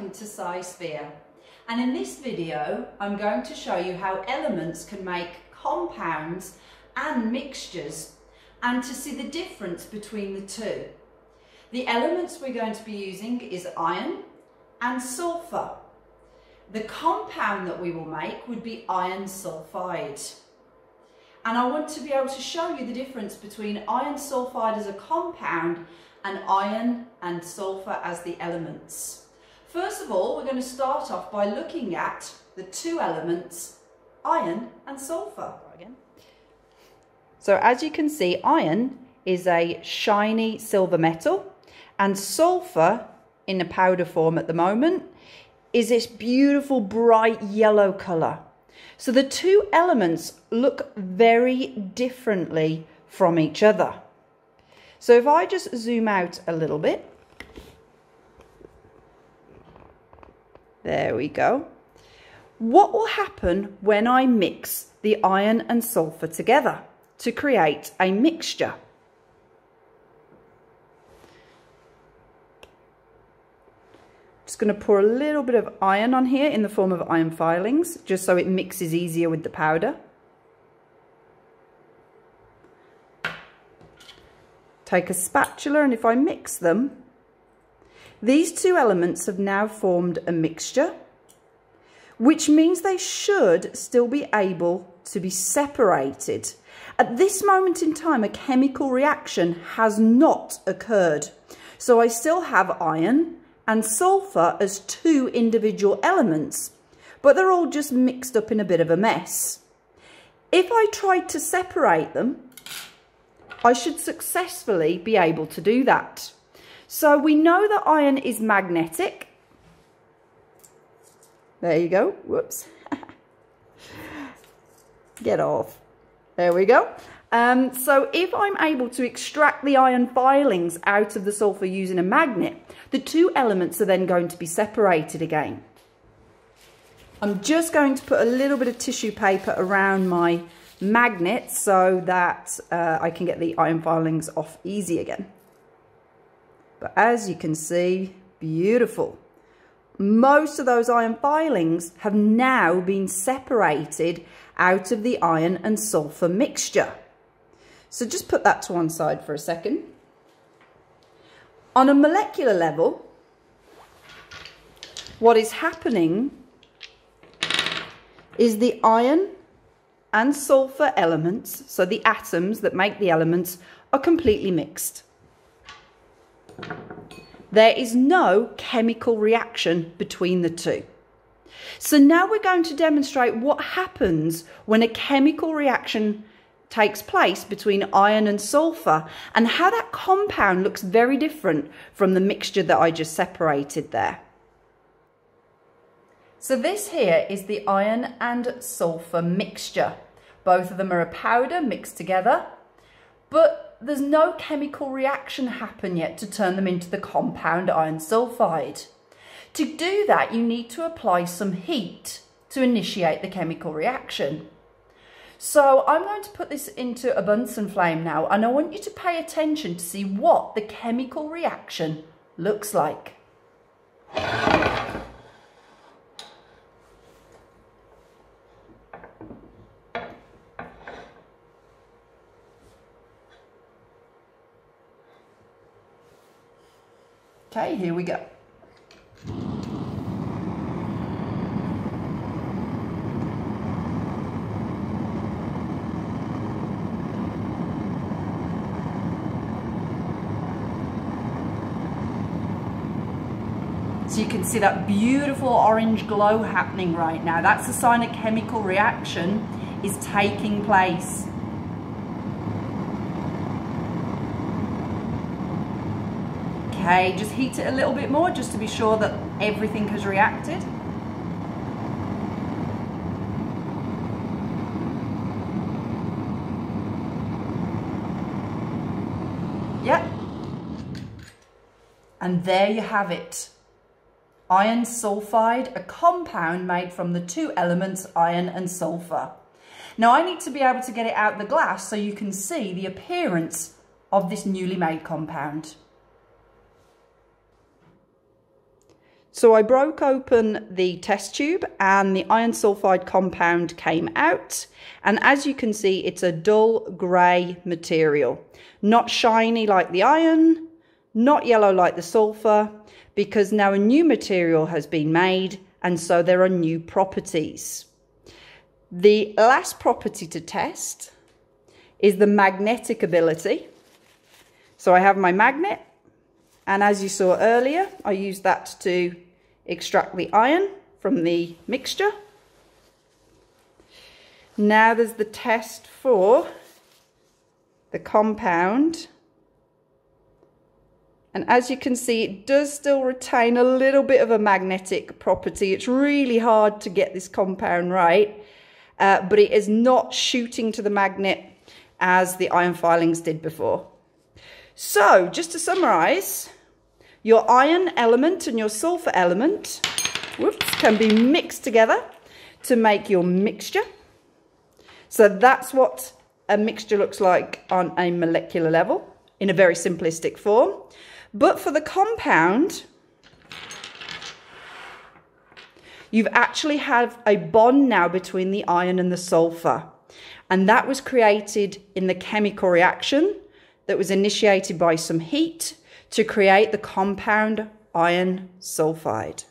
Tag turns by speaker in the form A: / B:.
A: welcome to SciSphere. And in this video, I'm going to show you how elements can make compounds and mixtures and to see the difference between the two. The elements we're going to be using is iron and sulfur. The compound that we will make would be iron sulfide. And I want to be able to show you the difference between iron sulfide as a compound and iron and sulfur as the elements. First of all, we're going to start off by looking at the two elements, iron and sulfur. So as you can see, iron is a shiny silver metal and sulfur in the powder form at the moment is this beautiful bright yellow colour. So the two elements look very differently from each other. So if I just zoom out a little bit, there we go. What will happen when I mix the iron and sulfur together to create a mixture? Just going to pour a little bit of iron on here in the form of iron filings, just so it mixes easier with the powder. Take a spatula and if I mix them, these two elements have now formed a mixture, which means they should still be able to be separated. At this moment in time, a chemical reaction has not occurred. So I still have iron and sulfur as two individual elements, but they're all just mixed up in a bit of a mess. If I tried to separate them, I should successfully be able to do that. So we know that iron is magnetic. There you go. Whoops. Get off. There we go. Um, so if I'm able to extract the iron filings out of the sulfur using a magnet, the two elements are then going to be separated again. I'm just going to put a little bit of tissue paper around my magnet so that uh, I can get the iron filings off easy again. But as you can see, beautiful. Most of those iron filings have now been separated out of the iron and sulfur mixture. So just put that to one side for a second. On a molecular level, what is happening is the iron and sulfur elements, so the atoms that make the elements, are completely mixed. There is no chemical reaction between the two. So now we're going to demonstrate what happens when a chemical reaction takes place between iron and sulfur and how that compound looks very different from the mixture that I just separated there. So this here is the iron and sulfur mixture. Both of them are a powder mixed together, but there's no chemical reaction happen yet to turn them into the compound iron sulfide. To do that, you need to apply some heat to initiate the chemical reaction. So I'm going to put this into a Bunsen flame now and I want you to pay attention to see what the chemical reaction looks like. Okay, here we go. So you can see that beautiful orange glow happening right now. That's a sign a chemical reaction is taking place. Okay, just heat it a little bit more just to be sure that everything has reacted. Yep. And there you have it. Iron sulfide, a compound made from the two elements iron and sulfur. Now I need to be able to get it out the glass so you can see the appearance of this newly made compound. So I broke open the test tube and the iron sulfide compound came out. And as you can see, it's a dull grey material. Not shiny like the iron, not yellow like the sulfur, because now a new material has been made and so there are new properties. The last property to test is the magnetic ability. So I have my magnet and as you saw earlier, I used that to extract the iron from the mixture. Now there's the test for the compound. And as you can see, it does still retain a little bit of a magnetic property. It's really hard to get this compound right, uh, but it is not shooting to the magnet as the iron filings did before. So just to summarize, your iron element and your sulfur element whoops, can be mixed together to make your mixture. So that's what a mixture looks like on a molecular level in a very simplistic form. But for the compound, you've actually have a bond now between the iron and the sulfur. And that was created in the chemical reaction that was initiated by some heat to create the compound iron sulfide.